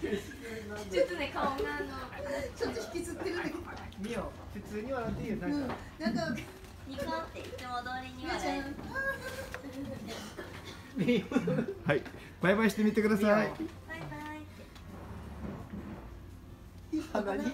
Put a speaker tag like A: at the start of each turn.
A: ちょっとね顔があの。
B: ちょっと引きずってるね
C: みよ。普通に笑っていいよ。なんか、
B: なんか
A: ニコっていつも通りに
B: 笑う
C: はいバイバイしてみてください
A: バイバイって
C: 鼻に